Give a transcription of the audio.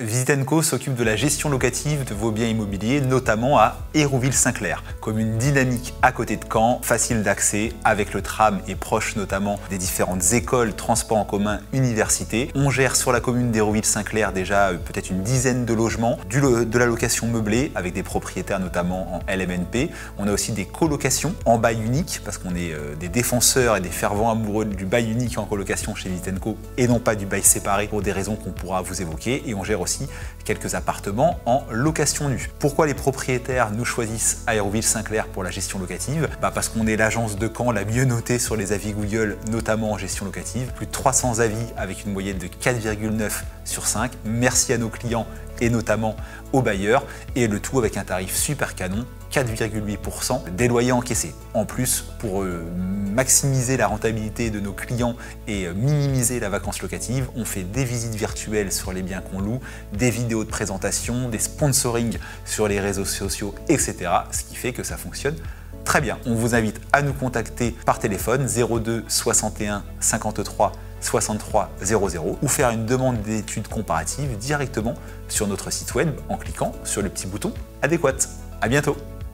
Visitenco s'occupe de la gestion locative de vos biens immobiliers, notamment à Hérouville-Saint-Clair, commune dynamique à côté de Caen, facile d'accès avec le tram et proche notamment des différentes écoles, transports en commun, universités. On gère sur la commune d'Hérouville-Saint-Clair déjà euh, peut-être une dizaine de logements, de la location meublée avec des propriétaires notamment en LMNP. On a aussi des colocations en bail unique parce qu'on est euh, des défenseurs et des fervents amoureux du bail unique en colocation chez Visitenco et non pas du bail séparé pour des raisons qu'on pourra vous évoquer. Et on gère quelques appartements en location nue. Pourquoi les propriétaires nous choisissent Aéroville-Saint-Clair pour la gestion locative? Bah Parce qu'on est l'agence de Caen la mieux notée sur les avis Google, notamment en gestion locative. Plus de 300 avis avec une moyenne de 4,9 sur 5. Merci à nos clients et notamment aux bailleurs, et le tout avec un tarif super canon, 4,8% des loyers encaissés. En plus, pour euh, maximiser la rentabilité de nos clients et euh, minimiser la vacance locative, on fait des visites virtuelles sur les biens qu'on loue, des vidéos de présentation, des sponsoring sur les réseaux sociaux, etc. Ce qui fait que ça fonctionne très bien. On vous invite à nous contacter par téléphone 02 61 53 63 00 ou faire une demande d'études comparatives directement sur notre site web en cliquant sur le petit bouton adéquat. À bientôt